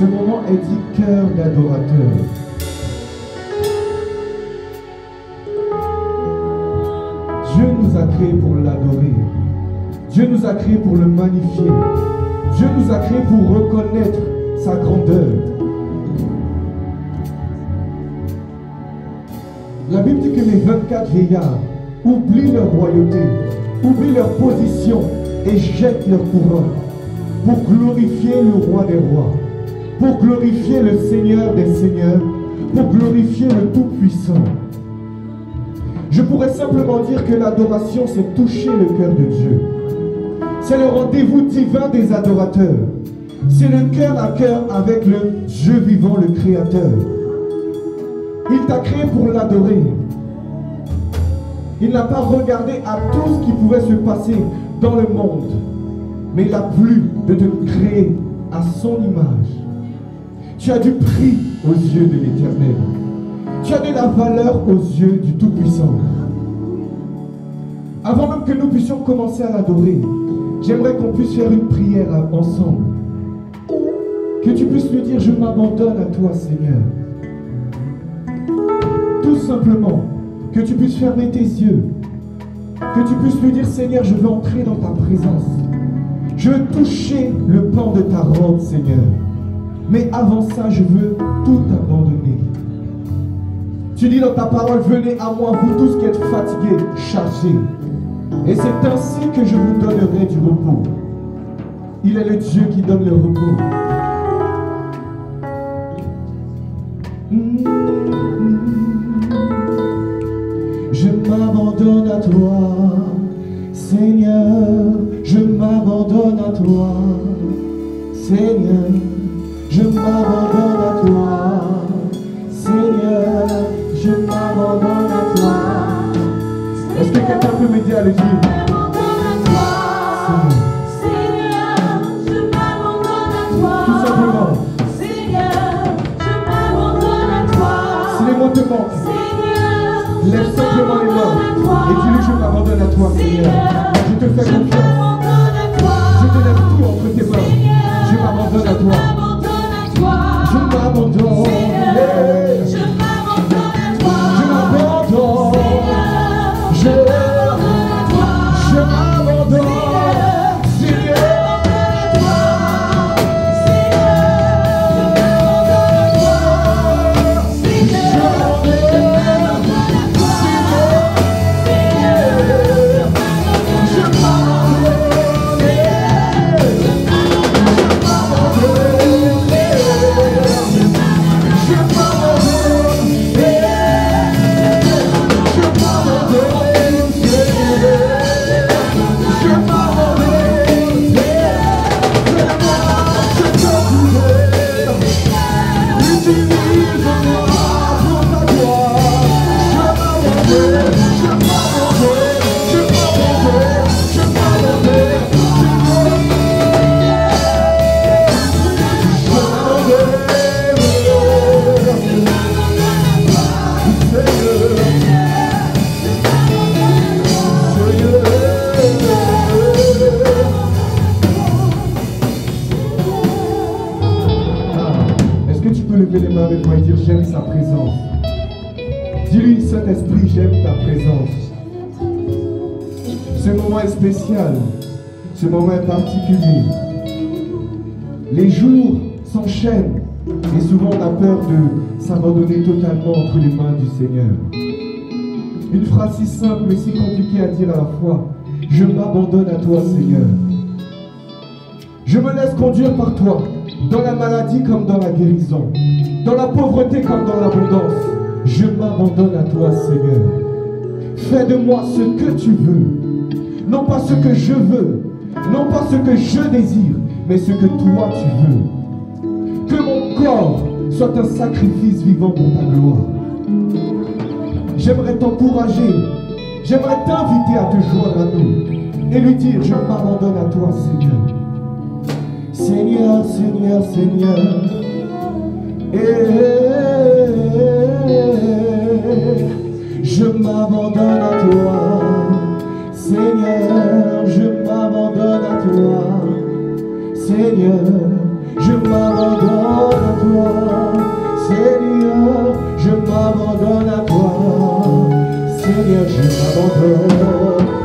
Ce moment est dit cœur d'adorateur. Dieu nous a créés pour l'adorer. Dieu nous a créés pour le magnifier. Dieu nous a créés pour reconnaître sa grandeur. La Bible dit que les 24 vieillards oublient leur royauté, oublient leur position et jettent leur couronne pour glorifier le roi des rois, pour glorifier le Seigneur des seigneurs, pour glorifier le Tout-Puissant. Je pourrais simplement dire que l'adoration, c'est toucher le cœur de Dieu. C'est le rendez-vous divin des adorateurs. C'est le cœur à cœur avec le Dieu vivant, le Créateur. Il t'a créé pour l'adorer. Il n'a pas regardé à tout ce qui pouvait se passer dans le monde, mais il a plu de te créer à son image. Tu as du prix aux yeux de l'Éternel. Tu as de la valeur aux yeux du Tout-Puissant. Avant même que nous puissions commencer à l'adorer, j'aimerais qu'on puisse faire une prière ensemble. Que tu puisses lui dire, je m'abandonne à toi Seigneur. Tout simplement, que tu puisses fermer tes yeux. Que tu puisses lui dire, Seigneur, je veux entrer dans ta présence. Je veux toucher le pan de ta robe, Seigneur. Mais avant ça, je veux tout abandonner. Tu dis dans ta parole, venez à moi, vous tous qui êtes fatigués, chargés. Et c'est ainsi que je vous donnerai du repos. Il est le Dieu qui donne le repos. Je m'abandonne à toi, Seigneur, je m'abandonne à toi, Seigneur, je m'abandonne à toi, Seigneur, je m'abandonne à toi. Est-ce que quelqu'un peut m'aider à le dire Tout simplement, si les mots te manquent, lève simplement les mains et dis-lui je m'abandonne à toi Seigneur. Je te fais confiance. Je te laisse tout entre tes mains. Je m'abandonne à toi. Je m'abandonne. Yeah. Les jours s'enchaînent et souvent on a peur de s'abandonner totalement entre les mains du Seigneur. Une phrase si simple mais si compliquée à dire à la fois. Je m'abandonne à toi Seigneur. Je me laisse conduire par toi, dans la maladie comme dans la guérison, dans la pauvreté comme dans l'abondance. Je m'abandonne à toi, Seigneur. Fais de moi ce que tu veux, non pas ce que je veux, non pas ce que je désire, mais ce que toi tu veux. Que mon corps soit un sacrifice vivant pour ta gloire. J'aimerais t'encourager, j'aimerais t'inviter à te joindre à nous et lui dire, je m'abandonne à toi, Seigneur. Seigneur, Seigneur, Seigneur. Eh, je m'abandonne à toi. Seigneur, Seigneur, je m'abandonne à toi. Seigneur, je m'abandonne à toi. Seigneur, je m'abandonne.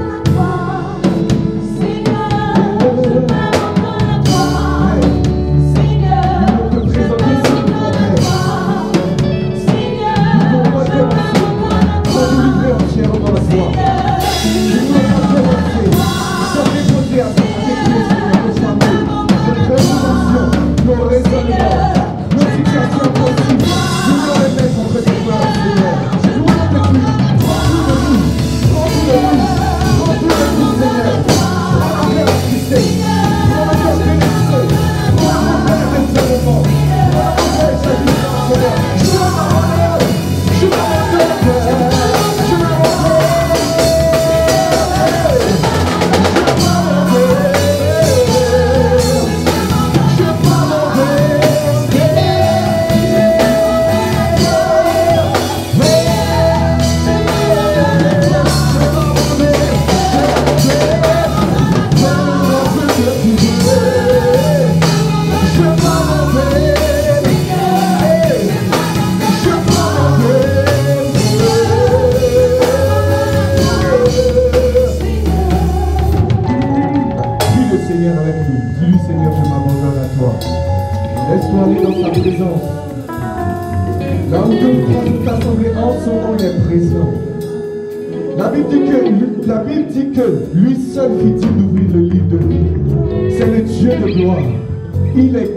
La Bible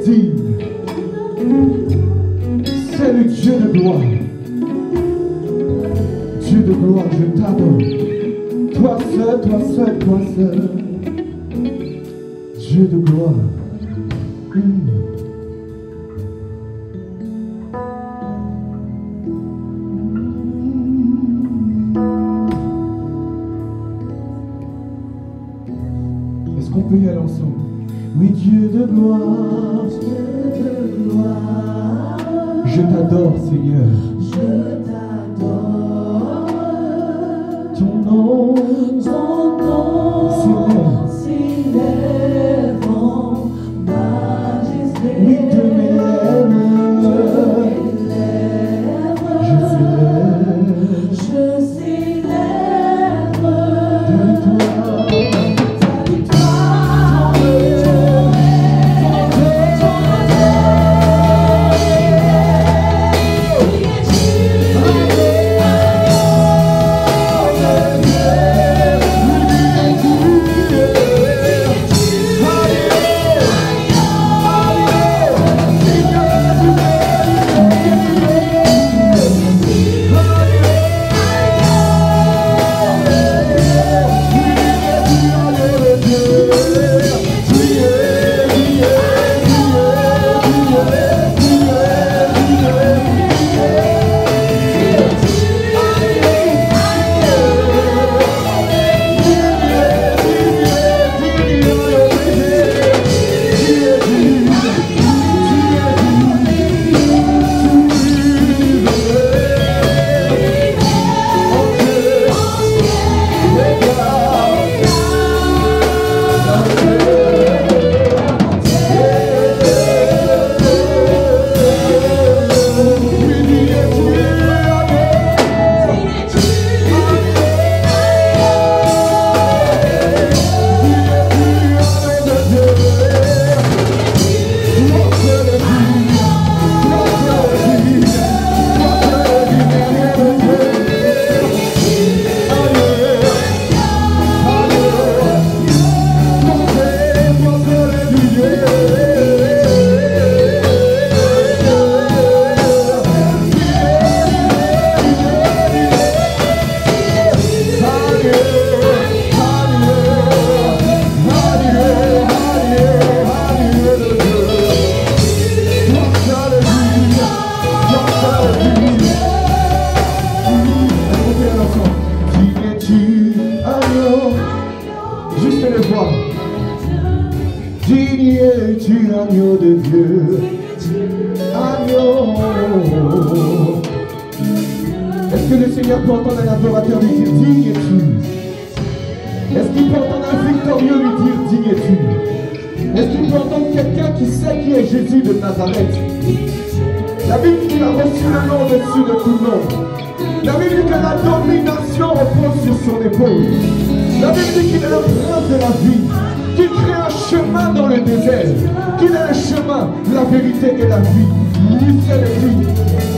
dit qu'il a reçu le nom au-dessus de tout nom. La Bible dit que la domination repose sur son épaule. La Bible dit qu'il est le prince de la vie, qu'il crée un chemin dans le désert, qu'il est le chemin, la vérité et la vie. Vie.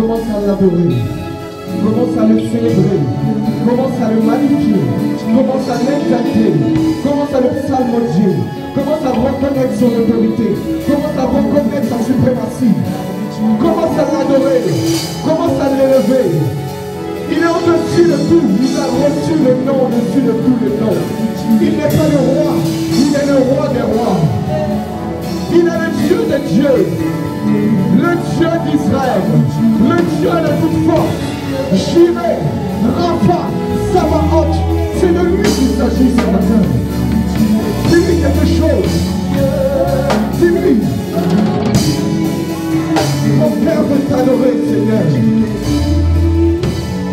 Commence à l'adorer. Commence à le célébrer. Commence à le magnifier. Commence à l'exalter. Commence à le psalmodier. Commence à reconnaître son autorité. Commence à reconnaître sa suprématie. Commence à l'adorer. Commence à l'élever. Il est au-dessus de tout. Il a reçu le nom au-dessus de tous les noms. Il n'est pas le roi. Il est le roi des rois. Il est le Dieu des dieux. Le Dieu d'Israël. Le Dieu de toute force. J'irai. Rapha. Sabaoth. C'est de lui qu'il s'agit ce matin. Dis-lui quelque chose. Dis-lui. Mon Père veut t'adorer, Seigneur.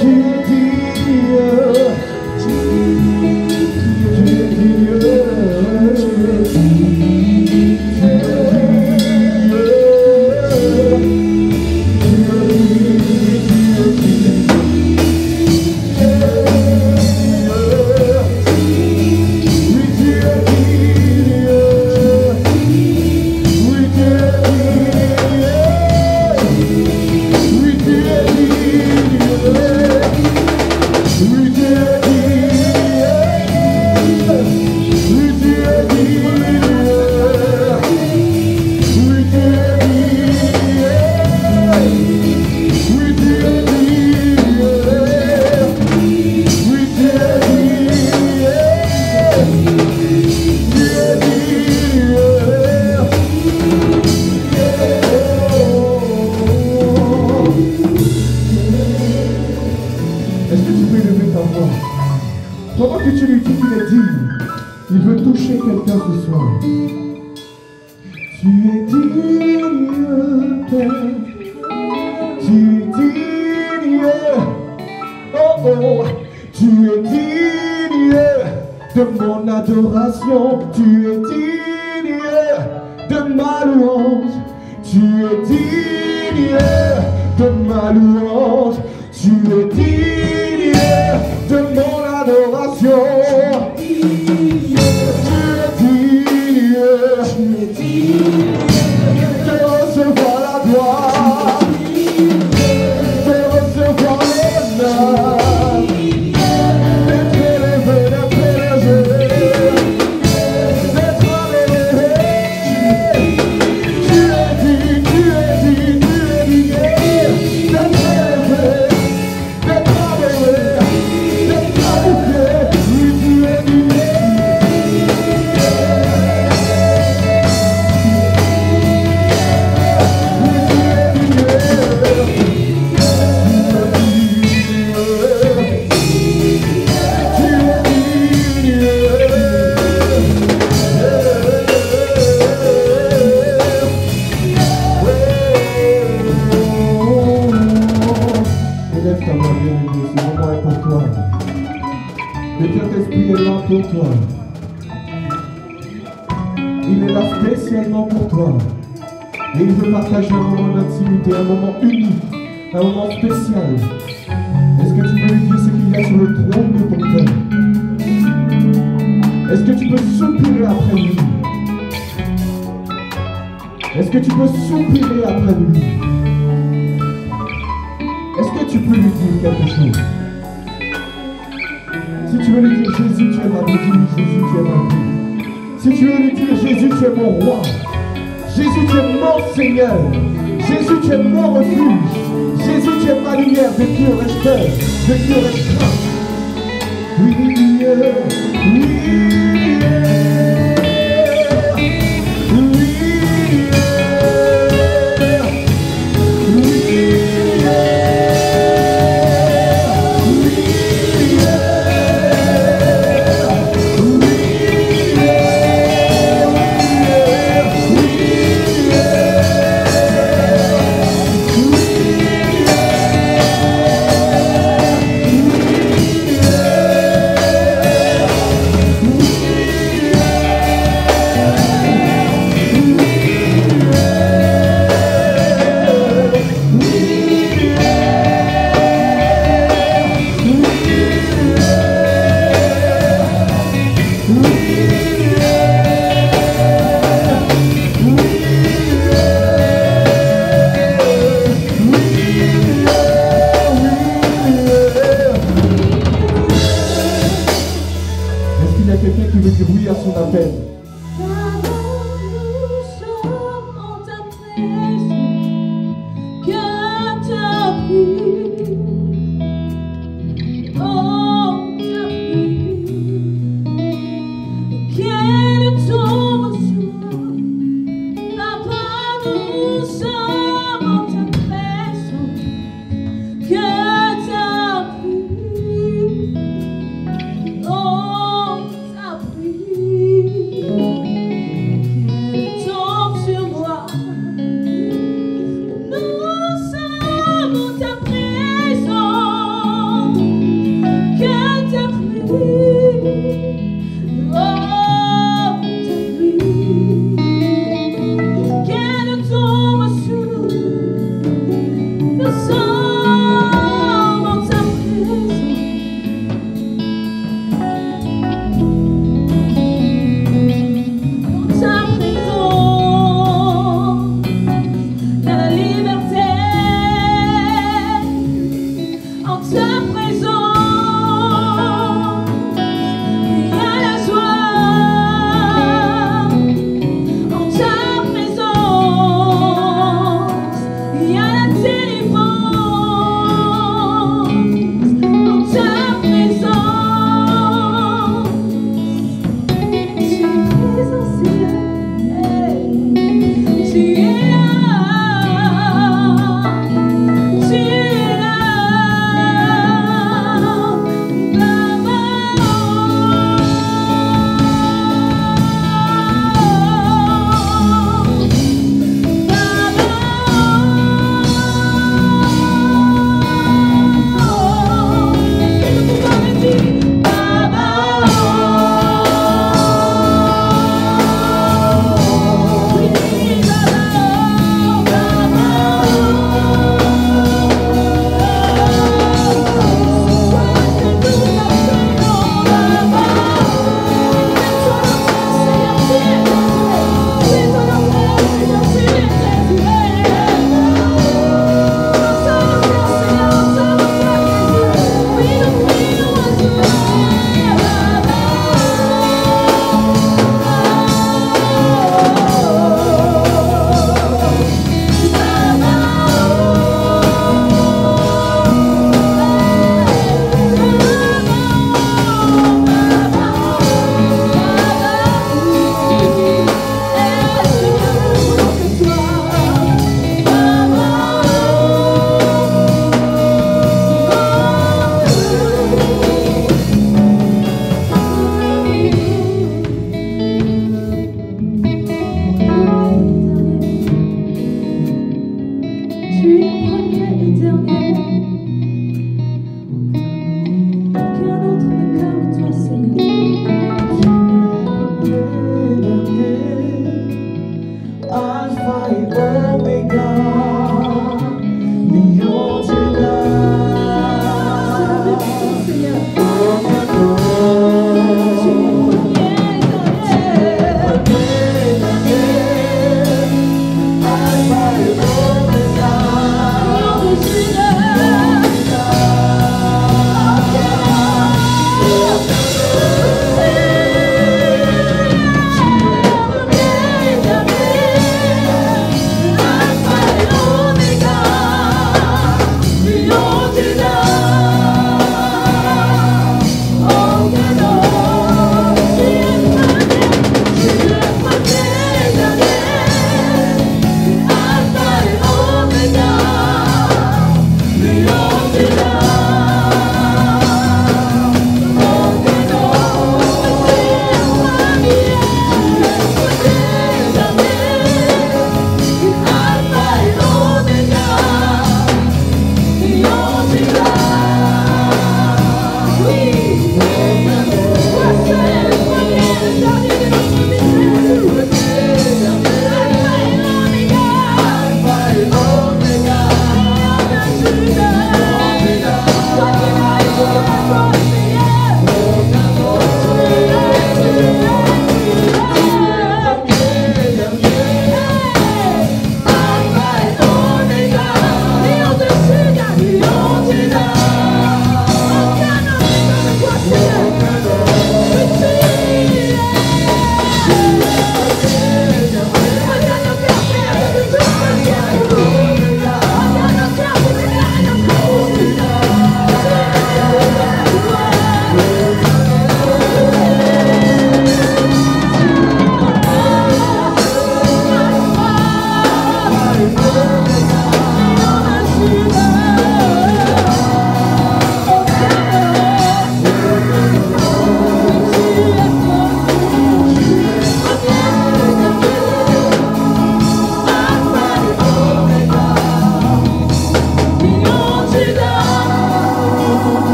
Tu es digne. Est-ce que tu peux soupirer après lui? Est-ce que tu peux lui dire quelque chose? Si tu veux lui dire Jésus, tu es ma vie, Jésus, tu es ma vie. Si tu veux lui dire Jésus, tu es mon roi. Jésus, tu es mon Seigneur. Jésus, tu es mon refuge. Jésus, tu es ma lumière. De qui aurais-je peur De Oui, oui,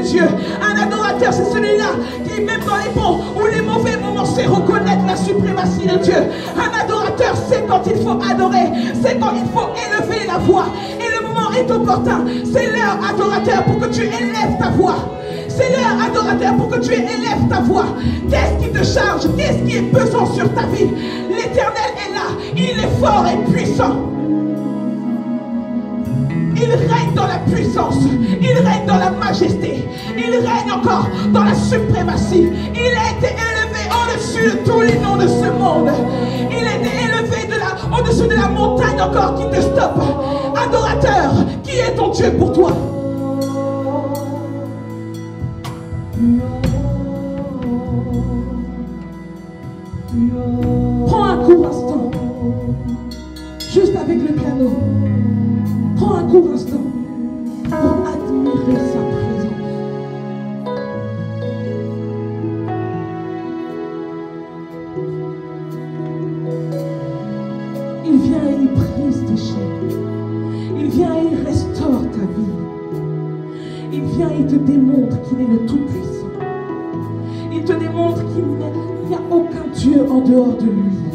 Dieu. Un adorateur, c'est celui-là qui, même dans les bons ou les mauvais moments, sait reconnaître la suprématie de Dieu. Un adorateur sait quand il faut adorer, c'est quand il faut élever la voix. Et le moment est opportun. C'est l'heure, adorateur, pour que tu élèves ta voix. C'est l'heure, adorateur, pour que tu élèves ta voix. Qu'est-ce qui te charge? Qu'est-ce qui est pesant sur ta vie? L'éternel est là. Il est fort et puissant. Il règne dans la puissance. Il règne dans la majesté. Il règne encore dans la suprématie. Il a été élevé au-dessus de tous les noms de ce monde. Il a été élevé de au-dessus de la montagne encore qui te stoppe. Adorateur, qui est ton Dieu pour toi? Prends un court instant, juste avec le piano. Prends un court instant pour admirer sa présence. Il vient et il brise tes chaînes. Il vient et il restaure ta vie. Il vient et te démontre qu'il est le Tout-Puissant. Il te démontre qu'il n'y a aucun Dieu en dehors de lui.